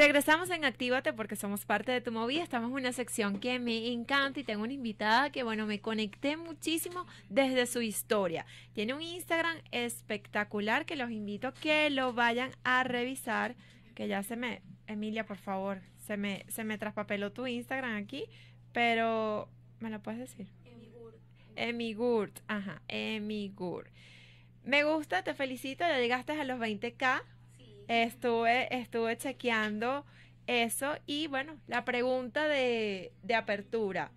Regresamos en Actívate porque somos parte de tu movida. Estamos en una sección que me encanta y tengo una invitada que, bueno, me conecté muchísimo desde su historia. Tiene un Instagram espectacular que los invito a que lo vayan a revisar. Que ya se me, Emilia, por favor, se me, se me traspapeló tu Instagram aquí, pero ¿me lo puedes decir? Emigurt, ajá, Emigurt. Me gusta, te felicito, ya llegaste a los 20k Estuve, estuve chequeando eso y bueno, la pregunta de, apertura.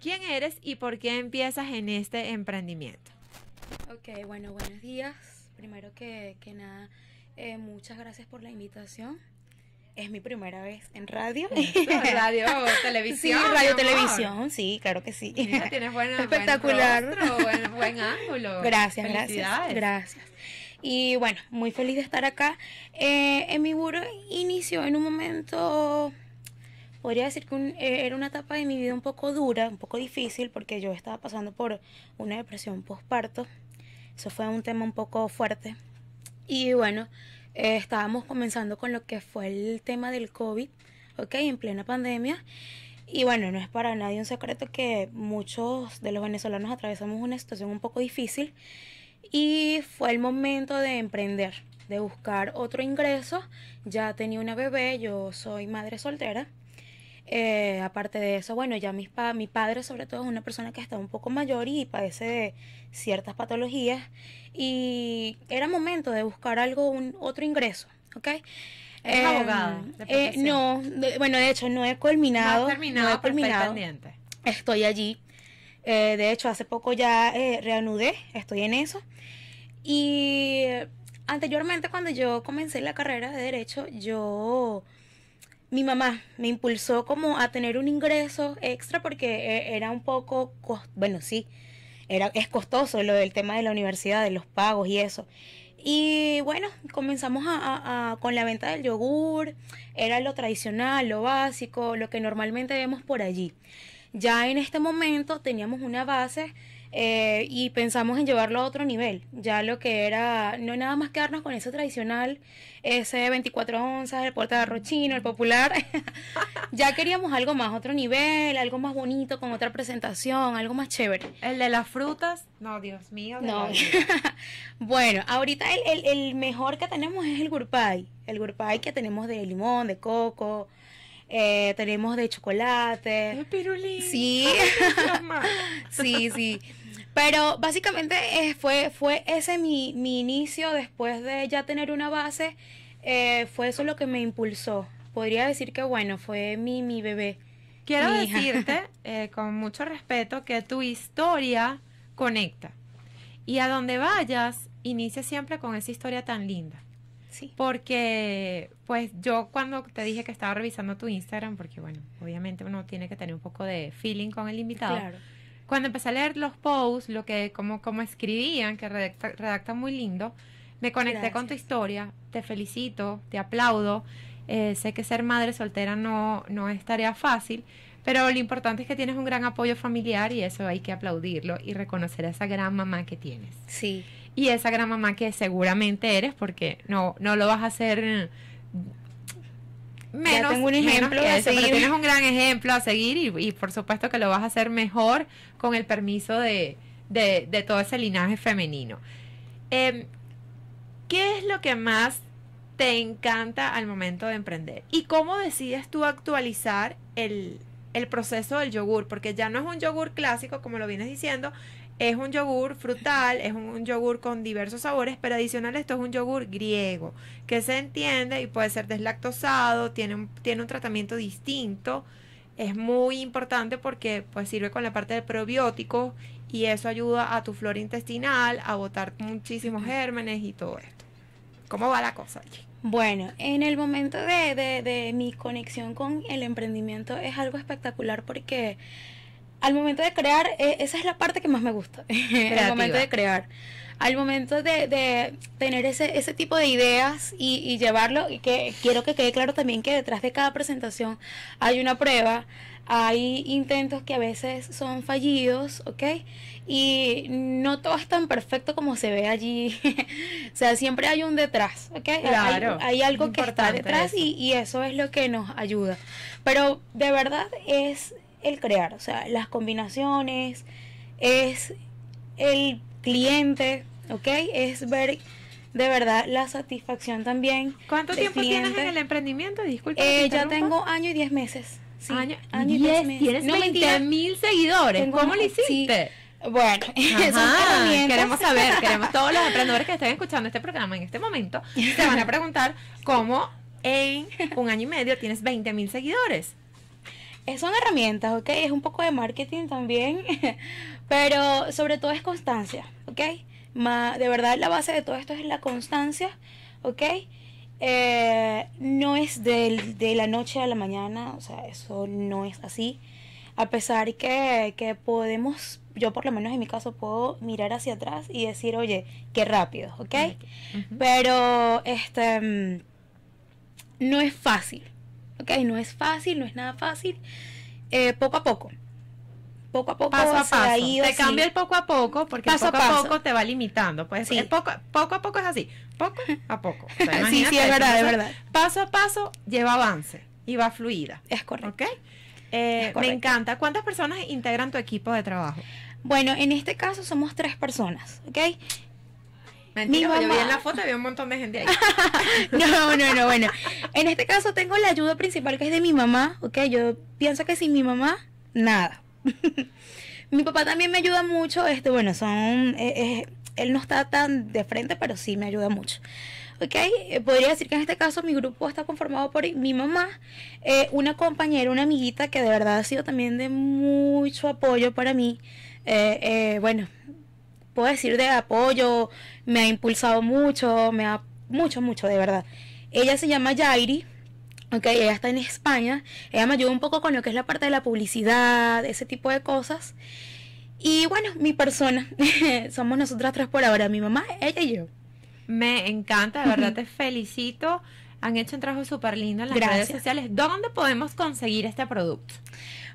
¿Quién eres y por qué empiezas en este emprendimiento? Ok, bueno, buenos días. Primero que, nada, eh, muchas gracias por la invitación. Es mi primera vez en radio. radio, televisión. Sí, radio, televisión, sí, claro que sí. tienes buen, Espectacular. Buen, buen, ángulo. Gracias, gracias. Gracias. Y bueno, muy feliz de estar acá. Eh, en mi burro inició en un momento, podría decir que eh, era una etapa de mi vida un poco dura, un poco difícil, porque yo estaba pasando por una depresión postparto. Eso fue un tema un poco fuerte. Y bueno, eh, estábamos comenzando con lo que fue el tema del COVID, ¿ok? En plena pandemia. Y bueno, no es para nadie un secreto que muchos de los venezolanos atravesamos una situación un poco difícil y fue el momento de emprender, de buscar otro ingreso. Ya tenía una bebé, yo soy madre soltera. Eh, aparte de eso, bueno, ya mis pa mi padre sobre todo es una persona que está un poco mayor y padece de ciertas patologías y era momento de buscar algo, un otro ingreso, ¿ok? ¿Es em, abogada? Eh, no, bueno, de hecho no he culminado. No, terminado, no he culminado. Estoy allí. Eh, de hecho, hace poco ya reanudé, estoy en eso. Y anteriormente cuando yo comencé la carrera de derecho, yo mi mamá me impulsó como a tener un ingreso extra porque eh, era un poco, bueno, sí, era, es costoso lo del tema de la universidad, de los pagos y eso. Y bueno, comenzamos a, con la venta del yogur, era lo tradicional, lo básico, lo que normalmente vemos por allí. Ya en este momento teníamos una base eh, y pensamos en llevarlo a otro nivel. Ya lo que era, no nada más quedarnos con ese tradicional, ese 24 onzas, el puerta de arrochino, el popular. ya queríamos algo más, otro nivel, algo más bonito, con otra presentación, algo más chévere. ¿El de las frutas? No, Dios mío. No. bueno, ahorita el, el, mejor que tenemos es el gurpay. El gurpay que tenemos de limón, de coco. Eh, tenemos de chocolate. Pirulín. Sí. sí, sí. Pero básicamente eh, fue, fue ese mi, mi, inicio después de ya tener una base. Eh, fue eso lo que me impulsó. Podría decir que, bueno, fue mi, mi bebé. Quiero decirte, eh, con mucho respeto, que tu historia conecta. Y a donde vayas, inicia siempre con esa historia tan linda. Sí. Porque, pues yo cuando te dije que estaba revisando tu Instagram, porque bueno, obviamente uno tiene que tener un poco de feeling con el invitado. Claro cuando empecé a leer los posts, lo que como, como escribían, que redactan muy lindo, me conecté con tu historia, te felicito, te aplaudo. Eh, sé que ser madre soltera no, no es tarea fácil, pero lo importante es que tienes un gran apoyo familiar y eso hay que aplaudirlo y reconocer a esa gran mamá que tienes. Sí. Y esa gran mamá que seguramente eres, porque no, no lo vas a hacer menos, tengo un ejemplo pero tienes un gran ejemplo a seguir y, por supuesto que lo vas a hacer mejor con el permiso de, todo ese linaje femenino. Em, ¿Qué es lo que más te encanta al momento de emprender? ¿Y cómo decides tú actualizar el, el proceso del yogur? Porque ya no es un yogur clásico, como lo vienes diciendo, es un yogur frutal, es un, yogur con diversos sabores, pero adicional esto es un yogur griego, que se entiende y puede ser deslactosado, tiene un, tiene un tratamiento distinto. Es muy importante porque pues sirve con la parte de probióticos y eso ayuda a tu flora intestinal, a botar muchísimos gérmenes y todo esto. ¿Cómo va la cosa allí? Bueno, en el momento de, de, de mi conexión con el emprendimiento es algo espectacular porque al momento de crear, eh, esa es la parte que más me gusta. al momento de crear. Al momento de, tener ese, ese tipo de ideas y, llevarlo, y que quiero que quede claro también que detrás de cada presentación hay una prueba, hay intentos que a veces son fallidos, ¿ok? Y no todo es tan perfecto como se ve allí. o sea, siempre hay un detrás, ¿ok? Claro. Hay, algo que está detrás Y, y eso es lo que nos ayuda. Pero de verdad es el crear, o sea, las combinaciones, es el cliente, ¿ok? Es ver de verdad la satisfacción también. ¿Cuánto tiempo tienes en el emprendimiento? Disculpe. Eh, ya tengo año y diez meses. Sí, año, y diez, meses. Tienes no, 20 mil seguidores. ¿Cómo lo hiciste? Bueno, queremos saber, queremos todos los emprendedores que estén escuchando este programa en este momento, se van a preguntar cómo en un año y medio tienes 20 mil seguidores. Son herramientas, ¿ok? Es un poco de marketing también, pero sobre todo es constancia, ¿ok? de verdad la base de todo esto es la constancia, ¿ok? Eh, no es de la noche a la mañana, o sea, eso no es así. A pesar que, que podemos, yo por lo menos en mi caso puedo mirar hacia atrás y decir, oye, qué rápido, ¿ok? Pero este mm, no es fácil, ¿ok? No es fácil, no es nada fácil. Eh, poco a poco, poco a poco paso a paso. te cambia el poco a poco porque poco a, poco te va limitando. Pues sí. poco, poco a poco es así, poco a poco. sí, sí, es verdad, es verdad. Paso a paso lleva avance y va fluida. Es correcto. Eh, me encanta. ¿Cuántas personas integran tu equipo de trabajo? Bueno, en este caso somos tres personas, ¿ok? Mentira, mi mamá... yo vi en la foto había un montón de gente ahí. no, no, no, bueno. En este caso tengo la ayuda principal que es de mi mamá, ¿ok? Yo pienso que sin mi mamá, nada. Mi papá también me ayuda mucho, este, bueno, son, eh, eh, él no está tan de frente, pero sí me ayuda mucho. ¿ok? Eh, podría decir que en este caso mi grupo está conformado por mi mamá, una compañera, una amiguita que de verdad ha sido también de mucho apoyo para mí. bueno, puedo decir de apoyo, me ha impulsado mucho, me ha mucho, mucho, de verdad. Ella se llama Yairi, Ok, ella está en España. Ella me ayuda un poco con lo que es la parte de la publicidad, ese tipo de cosas. Y bueno, mi persona, somos nosotras tres por ahora, mi mamá, ella y yo. Me encanta, de verdad te felicito. Han hecho un trabajo súper lindo en las redes sociales. ¿Dónde podemos conseguir este producto?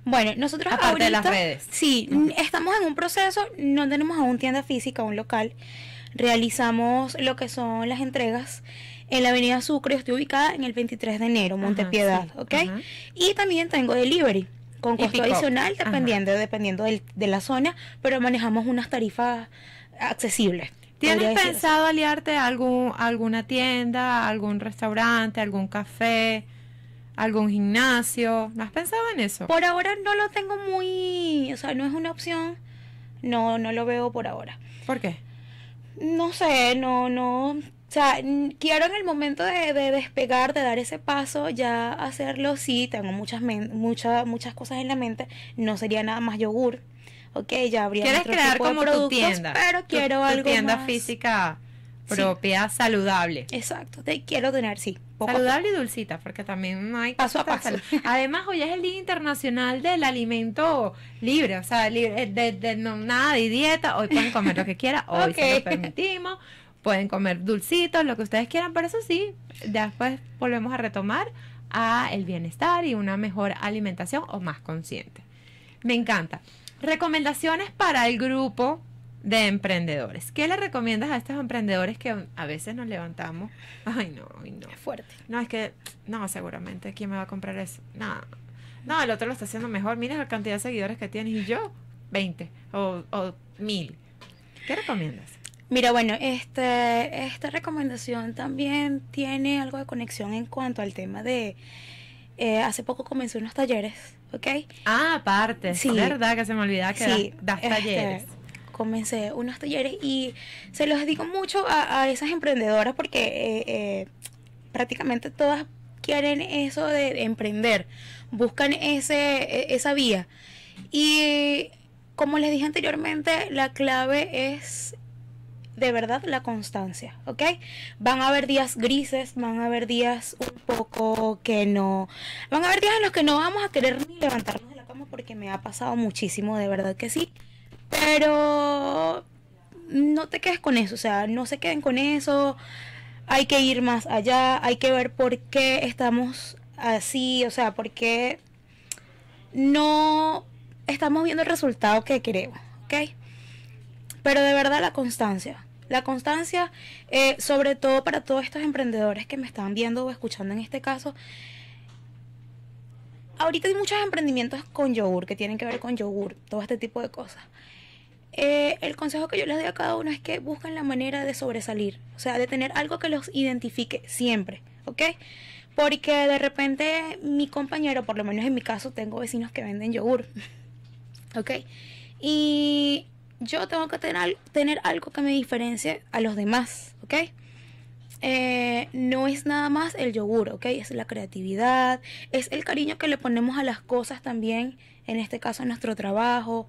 Bueno, nosotros Aparte de las redes. Sí, estamos en un proceso, no tenemos aún tienda física, un local. Realizamos lo que son las entregas en la avenida Sucre, estoy ubicada en el 23 de enero, Montepiedad, ¿ok? Y también tengo delivery con costo adicional dependiendo, dependiendo de la zona, pero manejamos unas tarifas accesibles. ¿Tienes pensado aliarte a algún, alguna tienda, algún restaurante, algún café, algún gimnasio? ¿No has pensado en eso? Por ahora no lo tengo muy, o sea, no es una opción. No, no lo veo por ahora. ¿Por qué? No sé, no, no, o sea, quiero en el momento de, despegar, de dar ese paso, ya hacerlo. Sí, tengo muchas, muchas, muchas cosas en la mente. No sería nada más yogur. Ok, ya habría ¿Quieres crear como tu tienda? Pero quiero algo tienda física propia, saludable. Exacto, te quiero tener, sí. saludable y dulcita, porque también no hay paso a paso. Además, hoy es el Día Internacional del Alimento Libre, o sea, libre, de, no, nada de dieta. Hoy pueden comer lo que quieran, hoy se lo permitimos pueden comer dulcitos, lo que ustedes quieran, pero eso sí, después volvemos a retomar a el bienestar y una mejor alimentación o más consciente. Me encanta. Recomendaciones para el grupo de emprendedores. ¿Qué le recomiendas a estos emprendedores que a veces nos levantamos? Ay, no, ay, no. Es fuerte. No, es que, no, seguramente, ¿quién me va a comprar eso? No, no, el otro lo está haciendo mejor. Mira la cantidad de seguidores que tienes y yo, 20 o, o 1000. ¿Qué recomiendas? Mira, bueno, este, esta recomendación también tiene algo de conexión en cuanto al tema de... Eh, hace poco comencé unos talleres, ¿ok? Ah, aparte, sí. verdad que se me olvidaba que sí, das, este, talleres. Comencé unos talleres y se los dedico mucho a, esas emprendedoras porque eh, eh, prácticamente todas quieren eso de, emprender, buscan ese, e, esa vía. Y como les dije anteriormente, la clave es de verdad la constancia, ¿ok? Van a haber días grises, van a haber días un poco que no, van a haber días en los que no vamos a querer ni levantarnos de la cama porque me ha pasado muchísimo, de verdad que sí, pero no te quedes con eso, o sea, no se queden con eso, hay que ir más allá, hay que ver por qué estamos así, o sea, por qué no estamos viendo el resultado que queremos, ¿ok? Pero de verdad la constancia. La constancia, eh, sobre todo para todos estos emprendedores que me están viendo o escuchando en este caso. Ahorita hay muchos emprendimientos con yogur, que tienen que ver con yogur, todo este tipo de cosas. Eh, el consejo que yo les doy a cada uno es que busquen la manera de sobresalir, o sea, de tener algo que los identifique siempre, ¿ok? Porque de repente mi compañero, por lo menos en mi caso, tengo vecinos que venden yogur, ¿ok? Y yo tengo que tener, tener algo que me diferencie a los demás, ¿ok? Eh, no es nada más el yogur, ¿ok? Es la creatividad, es el cariño que le ponemos a las cosas también, en este caso a nuestro trabajo.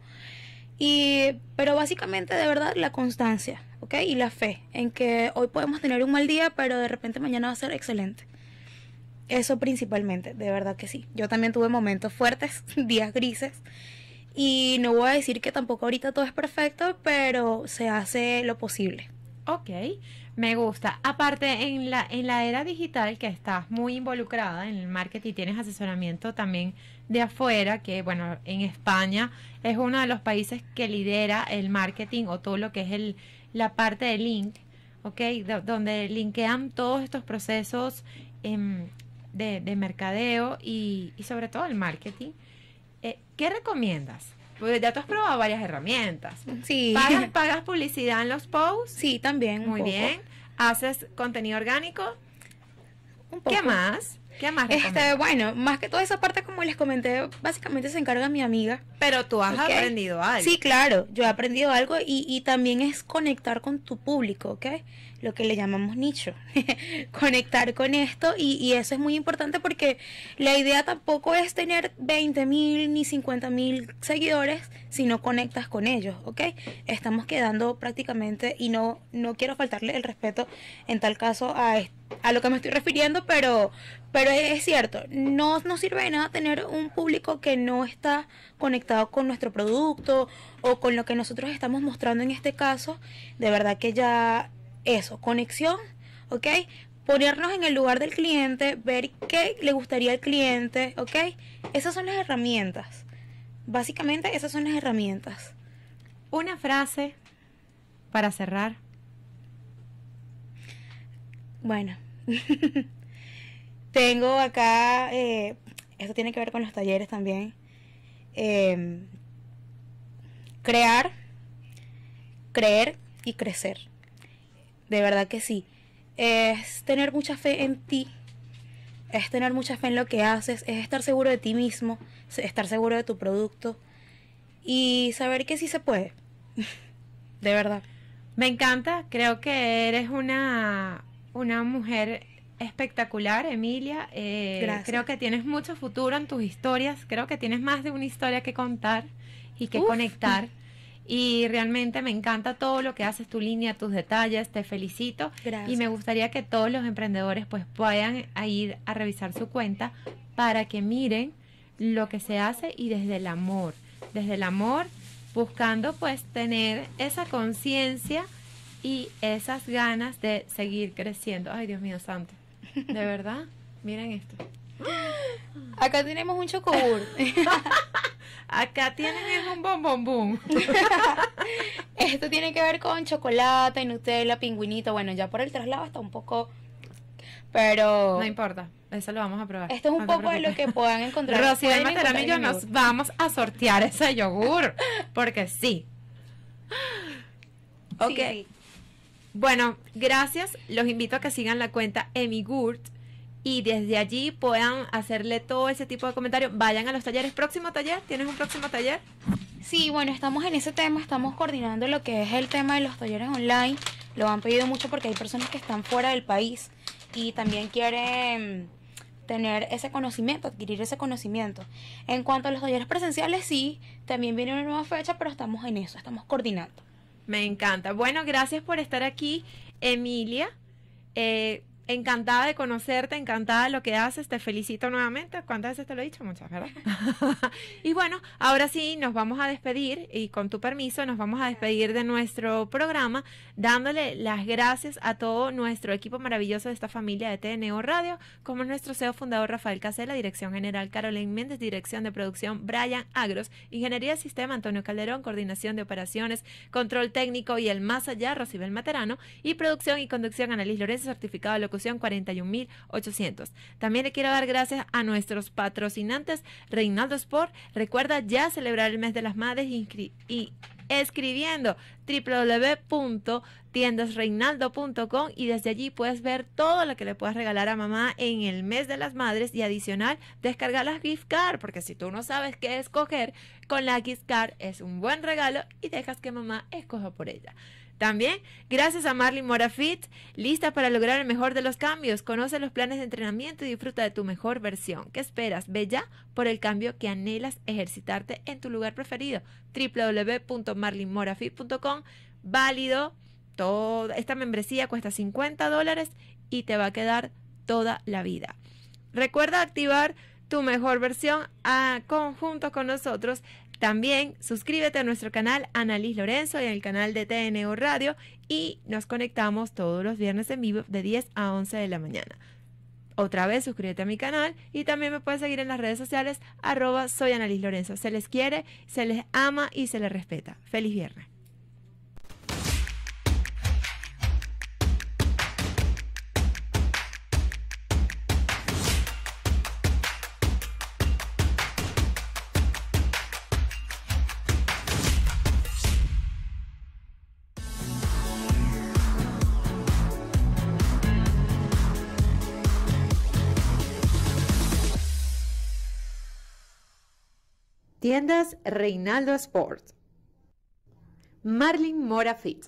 Y, pero básicamente de verdad la constancia, ¿ok? Y la fe en que hoy podemos tener un mal día, pero de repente mañana va a ser excelente. Eso principalmente, de verdad que sí. Yo también tuve momentos fuertes, días grises. Y no voy a decir que tampoco ahorita todo es perfecto, pero se hace lo posible. Ok, me gusta. Aparte, en la, en la era digital que estás muy involucrada en el marketing, tienes asesoramiento también de afuera, que bueno, en España es uno de los países que lidera el marketing o todo lo que es el, la parte de link, ¿ok? donde linkean todos estos procesos em, de, de, mercadeo y, y sobre todo el marketing. Eh, ¿Qué recomiendas? Pues ya tú has probado varias herramientas. Sí. ¿Pagas, publicidad en los posts? Sí, también. Muy bien. ¿Haces contenido orgánico? Un poco. ¿Qué más? ¿Qué más? Este, bueno, más que toda esa parte, como les comenté, básicamente se encarga mi amiga. Pero tú has aprendido algo. Sí, claro, yo he aprendido algo y, y también es conectar con tu público, ¿ok? Lo que le llamamos nicho, conectar con esto y, y, eso es muy importante porque la idea tampoco es tener 20 mil ni 50 mil seguidores si no conectas con ellos, ¿ok? Estamos quedando prácticamente y no, no quiero faltarle el respeto en tal caso a, a lo que me estoy refiriendo, pero, pero es cierto, no nos sirve de nada tener un público que no está conectado con nuestro producto o con lo que nosotros estamos mostrando en este caso, de verdad que ya eso, conexión, ¿ok? Ponernos en el lugar del cliente, ver qué le gustaría al cliente, ¿ok? Esas son las herramientas. Básicamente esas son las herramientas. Una frase para cerrar. Bueno, tengo acá, eh, esto tiene que ver con los talleres también. Eh, crear, creer y crecer. De verdad que sí. Es tener mucha fe en ti. Es tener mucha fe en lo que haces. Es estar seguro de ti mismo. Estar seguro de tu producto. Y saber que sí se puede. de verdad. Me encanta. Creo que eres una, una mujer espectacular, Emilia. Eh, creo que tienes mucho futuro en tus historias. Creo que tienes más de una historia que contar y que conectar. y realmente me encanta todo lo que haces, tu línea, tus detalles, te felicito y me gustaría que todos los emprendedores pues puedan ir a revisar su cuenta para que miren lo que se hace y desde el amor, desde el amor buscando pues tener esa conciencia y esas ganas de seguir creciendo. Ay, Dios mío santo. De verdad, miren esto. Acá tenemos un chocobur. Acá tienen un bombón Esto tiene que ver con chocolate, Nutella, pingüinito. Bueno, ya por el traslado está un poco. Pero. No importa, eso lo vamos a probar. Esto es un poco de lo que puedan encontrar. Rosy y yo nos vamos a sortear ese yogur. Porque sí. Ok. Bueno, gracias. Los invito a que sigan la cuenta Emigurt y desde allí puedan hacerle todo ese tipo de comentarios. Vayan a los talleres. ¿Próximo taller? ¿Tienes un próximo taller? Sí, bueno, estamos en ese tema, estamos coordinando lo que es el tema de los talleres online. Lo han pedido mucho porque hay personas que están fuera del país y también quieren tener ese conocimiento, adquirir ese conocimiento. En cuanto a los talleres presenciales, sí, también viene una nueva fecha, pero estamos en eso, estamos coordinando. Me encanta. Bueno, gracias por estar aquí, Emilia. Eh, encantada de conocerte, encantada de lo que haces, te felicito nuevamente. ¿Cuántas veces te lo he dicho? Muchas, ¿verdad? y bueno, ahora sí nos vamos a despedir y con tu permiso nos vamos a despedir de nuestro programa dándole las gracias a todo nuestro equipo maravilloso de esta familia de TNO Radio, como nuestro CEO fundador Rafael Casela, dirección general Carolina Méndez, dirección de producción Brian Agros, ingeniería de sistema Antonio Calderón, coordinación de operaciones, control técnico y el más allá Rosibel Materano y producción y conducción Annalise Lorenzo, certificado de locución 41800. También le quiero dar gracias a nuestros patrocinantes Reinaldo Sport. Recuerda ya celebrar el mes de las madres y, y escribiendo www.tiendasreinaldo.com y desde allí puedes ver todo lo que le puedas regalar a mamá en el mes de las madres y adicional descargar las gift card porque si tú no sabes qué escoger con la gift card es un buen regalo y dejas que mamá escoja por ella. También, gracias a Marley Morafit, lista para lograr el mejor de los cambios. Conoce los planes de entrenamiento y disfruta de tu mejor versión. ¿Qué esperas? Ve ya por el cambio que anhelas ejercitarte en tu lugar preferido. www.marlinmorafit.com. Válido. Toda esta membresía cuesta 50 dólares y te va a quedar toda la vida. Recuerda activar tu mejor versión a conjunto con nosotros también suscríbete a nuestro canal Annalise Lorenzo y al canal de TNO Radio y nos conectamos todos los viernes en vivo de 10 a 11 de la mañana. Otra vez suscríbete a mi canal y también me puedes seguir en las redes sociales arroba soy Lorenzo. Se les quiere, se les ama y se les respeta. Feliz viernes. Tiendas Reinaldo Sport. Marlin Mora Fit